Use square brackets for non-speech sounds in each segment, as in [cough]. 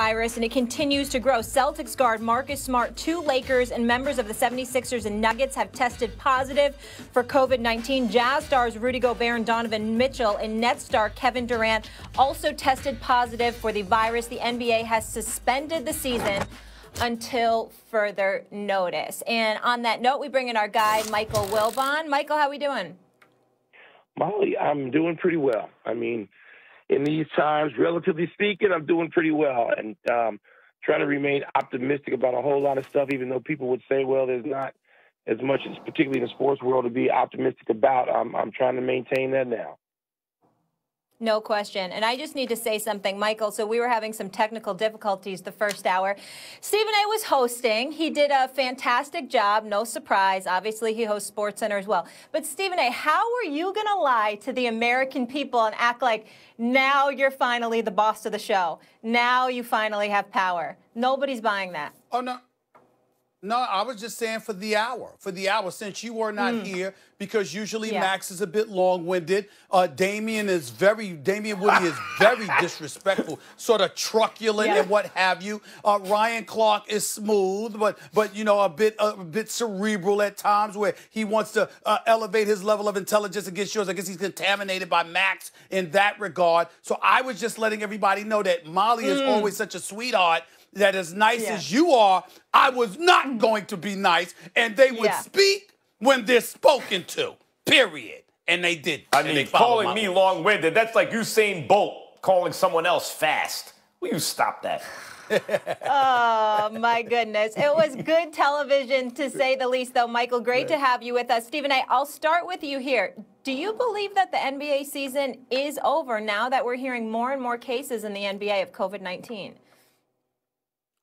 virus and it continues to grow. Celtics guard Marcus Smart, two Lakers and members of the 76ers and Nuggets have tested positive for COVID-19. Jazz stars Rudy Gobert and Donovan Mitchell and Net star Kevin Durant also tested positive for the virus. The NBA has suspended the season until further notice. And on that note, we bring in our guy, Michael Wilbon. Michael, how are we doing? Molly, I'm doing pretty well. I mean, in these times, relatively speaking, I'm doing pretty well and um, trying to remain optimistic about a whole lot of stuff, even though people would say, well, there's not as much, as particularly in the sports world, to be optimistic about. I'm, I'm trying to maintain that now. No question. And I just need to say something, Michael. So we were having some technical difficulties the first hour. Stephen A was hosting. He did a fantastic job. No surprise. Obviously, he hosts Sports Center as well. But Stephen A, how are you going to lie to the American people and act like now you're finally the boss of the show? Now you finally have power. Nobody's buying that. Oh, no. No, I was just saying for the hour. For the hour, since you were not mm. here, because usually yeah. Max is a bit long-winded. Uh, Damien is very, Damien Woody is very [laughs] disrespectful, sort of truculent yeah. and what have you. Uh, Ryan Clark is smooth, but but you know a bit a bit cerebral at times, where he wants to uh, elevate his level of intelligence against yours. I guess he's contaminated by Max in that regard. So I was just letting everybody know that Molly mm. is always such a sweetheart that as nice yeah. as you are, I was not going to be nice, and they would yeah. speak when they're spoken to. Period. And they did. I mean, calling me long-winded, that's like Usain Bolt calling someone else fast. Will you stop that? [laughs] oh my goodness. It was good television to say the least though. Michael, great to have you with us. Stephen A, I'll start with you here. Do you believe that the NBA season is over now that we're hearing more and more cases in the NBA of COVID-19?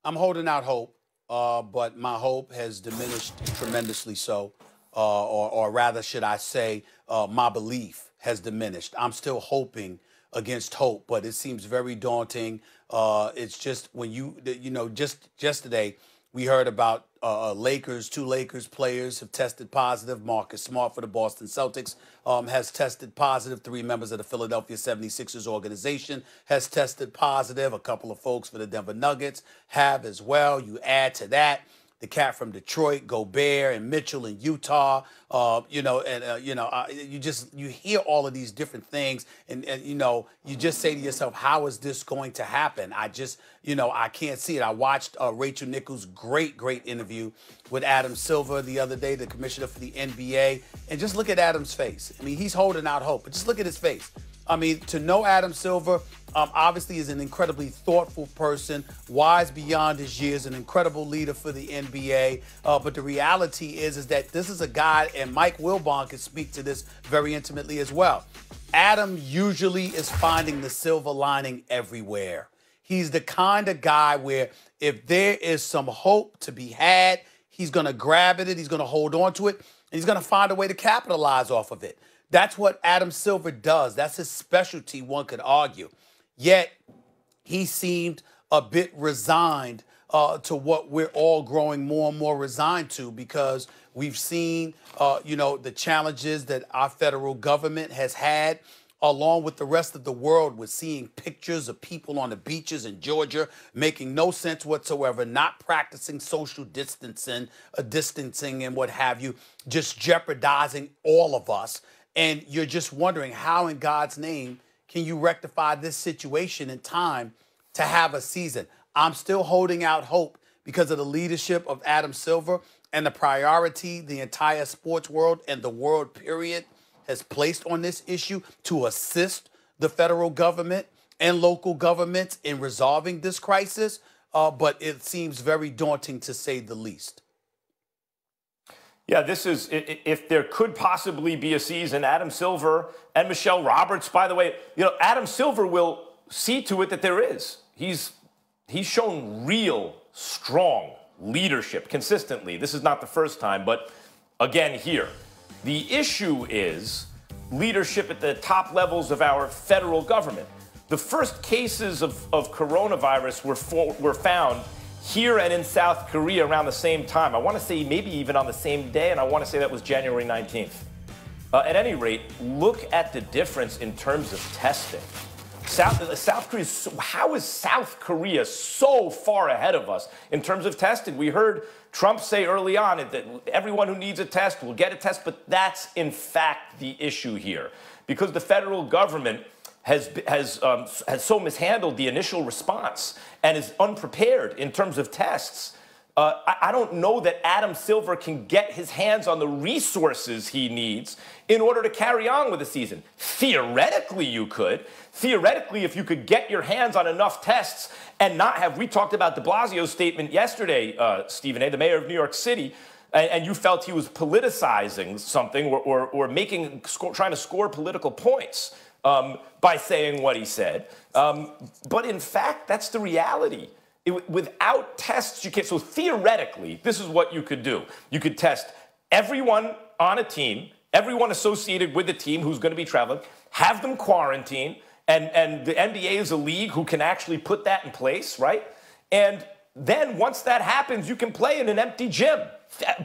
I'm holding out hope, uh, but my hope has diminished tremendously so, uh, or, or, rather, should I say, uh, my belief has diminished. I'm still hoping against hope, but it seems very daunting. Uh, it's just when you, you know, just yesterday we heard about uh, uh, Lakers, two Lakers players have tested positive. Marcus Smart for the Boston Celtics um, has tested positive. Three members of the Philadelphia 76ers organization has tested positive. A couple of folks for the Denver Nuggets have as well. You add to that the cat from Detroit, Gobert, and Mitchell in Utah. Uh, you know, and uh, you know, uh, you just you hear all of these different things, and, and you know, you just say to yourself, how is this going to happen? I just, you know, I can't see it. I watched uh, Rachel Nichols' great, great interview with Adam Silver the other day, the commissioner for the NBA, and just look at Adam's face. I mean, he's holding out hope, but just look at his face. I mean, to know Adam Silver, um, obviously is an incredibly thoughtful person, wise beyond his years, an incredible leader for the NBA. Uh, but the reality is, is that this is a guy, and Mike Wilbon can speak to this very intimately as well. Adam usually is finding the silver lining everywhere. He's the kind of guy where if there is some hope to be had, he's going to grab it, he's going to hold on to it, and he's going to find a way to capitalize off of it. That's what Adam Silver does. That's his specialty, one could argue. Yet, he seemed a bit resigned uh, to what we're all growing more and more resigned to because we've seen, uh, you know, the challenges that our federal government has had along with the rest of the world with seeing pictures of people on the beaches in Georgia making no sense whatsoever, not practicing social distancing, uh, distancing and what have you, just jeopardizing all of us and you're just wondering how in God's name can you rectify this situation in time to have a season. I'm still holding out hope because of the leadership of Adam Silver and the priority the entire sports world and the world period has placed on this issue to assist the federal government and local governments in resolving this crisis. Uh, but it seems very daunting to say the least. Yeah, this is if there could possibly be a season. Adam Silver and Michelle Roberts, by the way, you know, Adam Silver will see to it that there is. He's he's shown real strong leadership consistently. This is not the first time, but again here. The issue is leadership at the top levels of our federal government. The first cases of, of coronavirus were, for, were found here and in South Korea around the same time. I want to say maybe even on the same day, and I want to say that was January 19th. Uh, at any rate, look at the difference in terms of testing. South, South Korea, how is South Korea so far ahead of us in terms of testing? We heard Trump say early on that everyone who needs a test will get a test, but that's in fact the issue here. Because the federal government has, has, um, has so mishandled the initial response and is unprepared in terms of tests uh, I, I, don't know that Adam Silver can get his hands on the resources he needs in order to carry on with the season. Theoretically, you could. Theoretically, if you could get your hands on enough tests and not have, we talked about de Blasio's statement yesterday, uh, Stephen A., the mayor of New York City, and, you felt he was politicizing something or, or, or making, trying to score political points. Um, by saying what he said. Um, but in fact, that's the reality. It, without tests, you can't. So theoretically, this is what you could do. You could test everyone on a team, everyone associated with the team who's going to be traveling, have them quarantine, and, and the NBA is a league who can actually put that in place, right? And then once that happens, you can play in an empty gym.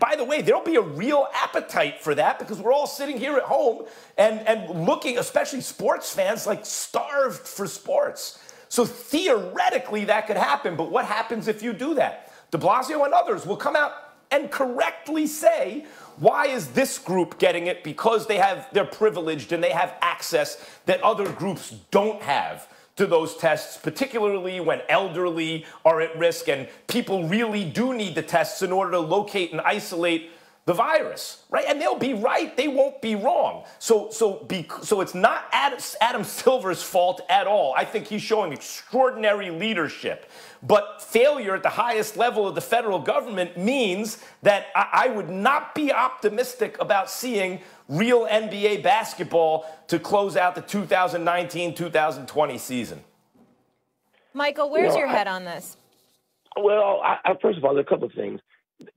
By the way, there'll be a real appetite for that because we're all sitting here at home and, and looking, especially sports fans, like starved for sports. So theoretically, that could happen. But what happens if you do that? De Blasio and others will come out and correctly say, why is this group getting it? Because they have they're privileged and they have access that other groups don't have to those tests, particularly when elderly are at risk and people really do need the tests in order to locate and isolate the virus, right? And they'll be right. They won't be wrong. So, so, be, so it's not Adam, Adam Silver's fault at all. I think he's showing extraordinary leadership. But failure at the highest level of the federal government means that I, I would not be optimistic about seeing real NBA basketball to close out the 2019-2020 season. Michael, where's your head on this? Well, I, I, first of all, a couple of things.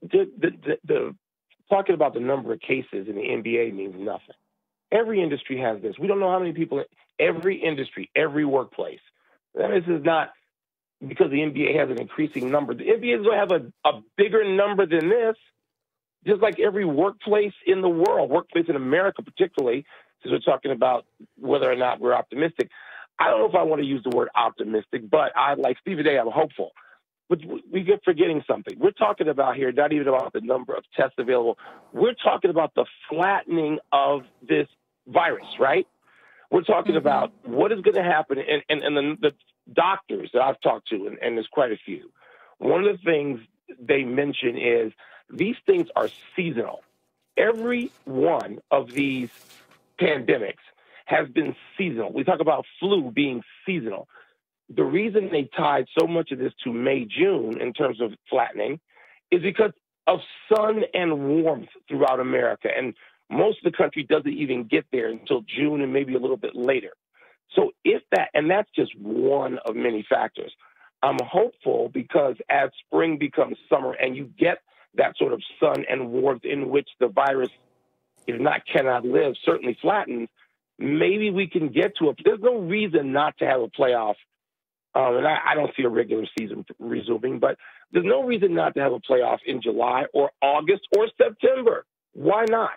The, the, the, the talking about the number of cases in the NBA means nothing. Every industry has this. We don't know how many people, every industry, every workplace. This is not because the NBA has an increasing number. The NBA is going to have a, a bigger number than this, just like every workplace in the world, workplace in America particularly, since we're talking about whether or not we're optimistic. I don't know if I want to use the word optimistic, but I, like Stephen I'm hopeful. But we get forgetting something. We're talking about here not even about the number of tests available. We're talking about the flattening of this virus, right? We're talking mm-hmm. about what is going to happen, and, and, and the, the doctors that I've talked to, and, and there's quite a few. One of the things they mention is these things are seasonal. Every one of these pandemics has been seasonal. We talk about flu being seasonal the reason they tied so much of this to May, June in terms of flattening is because of sun and warmth throughout America. And most of the country doesn't even get there until June and maybe a little bit later. So if that, and that's just one of many factors. I'm hopeful because as spring becomes summer and you get that sort of sun and warmth in which the virus, if not cannot live, certainly flattens, maybe we can get to a, there's no reason not to have a playoff um, and I, I don't see a regular season resuming, but there's no reason not to have a playoff in July or August or September. Why not?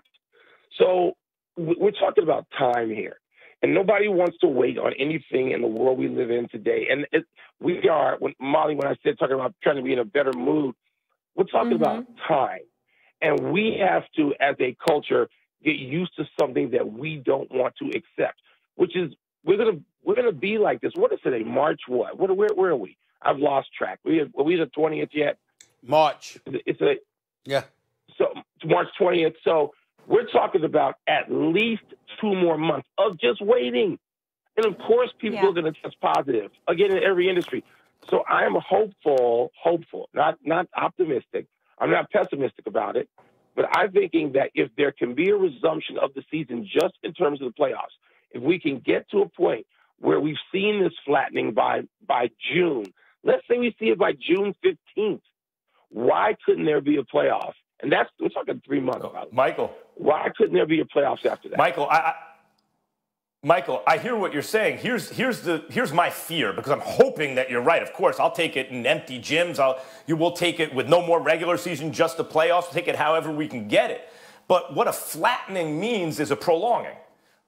So we're talking about time here. And nobody wants to wait on anything in the world we live in today. And it, we are, when, Molly, when I said talking about trying to be in a better mood, we're talking mm-hmm. about time. And we have to, as a culture, get used to something that we don't want to accept, which is we're gonna we're gonna be like this. What is today? March what? What where where are we? I've lost track. We are we the twentieth yet? March. It's a yeah. So March twentieth. So we're talking about at least two more months of just waiting. And of course, people yeah. are going to test positive again in every industry. So I am hopeful, hopeful, not not optimistic. I'm not pessimistic about it, but I'm thinking that if there can be a resumption of the season just in terms of the playoffs, if we can get to a point where we've seen this flattening by by June, let's say we see it by June 15th, why couldn't there be a playoff? And that's we're talking three months. Oh, Michael, why couldn't there be a playoffs after that? Michael, I, I Michael, I hear what you're saying. Here's here's the here's my fear because I'm hoping that you're right. Of course, I'll take it in empty gyms. I'll you will take it with no more regular season, just the playoffs. We'll take it however we can get it. But what a flattening means is a prolonging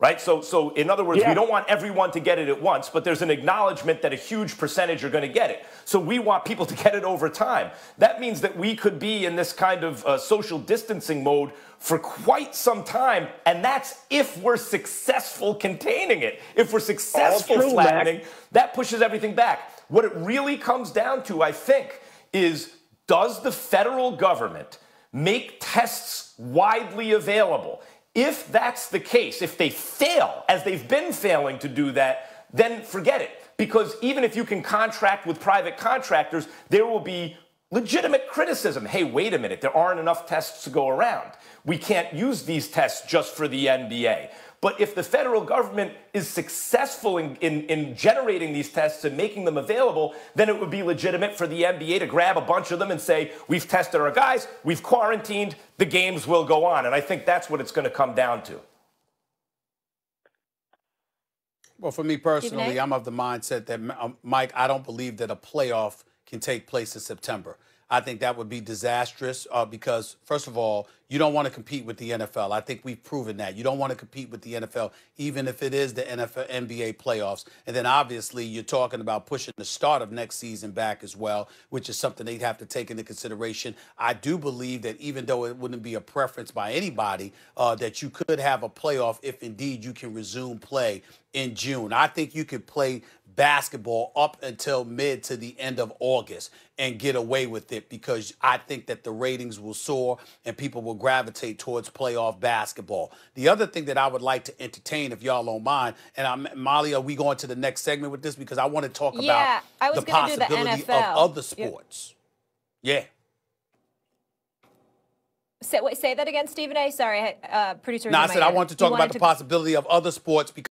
right? So, so in other words, Yeah. we don't want everyone to get it at once, but there's an acknowledgement that a huge percentage are going to get it. So we want people to [laughs] get it over time. That means that we could be in this kind of uh, social distancing mode for quite some time, and that's if we're successful containing it. If we're successful true, Mac. flattening, that pushes everything back. What it really comes down to, I think, is does the federal government make tests widely available? If that's the case, if they fail, as they've been failing to do that, then forget it. Because even if you can contract with private contractors, there will be legitimate criticism. Hey, wait a minute, there aren't enough tests to go around. We can't use these tests just for the NBA. But if the federal government is successful in, in, in, generating these tests and making them available, then it would be legitimate for the NBA to grab a bunch of them and say, We've tested our guys, we've quarantined, the games will go on. And I think that's what it's going to come down to. Well, for me personally, Stephen A? I'm of the mindset that, um, Mike, I don't believe that a playoff can take place in September. I think that would be disastrous uh, because, first of all, you don't want to compete with the NFL. I think we've proven that. You don't want to compete with the NFL, even if it is the NFL NBA playoffs. And then obviously, you're talking about pushing the start of next season back as well, which is something they'd have to take into consideration. I do believe that even though it wouldn't be a preference by anybody, uh, that you could have a playoff if indeed you can resume play in June. I think you could play basketball up until mid to the end of August and get away with it because I think that the ratings will soar and people will gravitate towards playoff basketball. The other thing that I would like to entertain, if y'all don't mind, and I'm, Molly, are we going to the next segment with this because I want to talk Yeah, I about was the the possibility NFL. of other Yeah. sports. Yeah. Say, wait, say that again, Stephen A. Sorry, uh, producer. Now I said I want to talk about the possibility of other sports because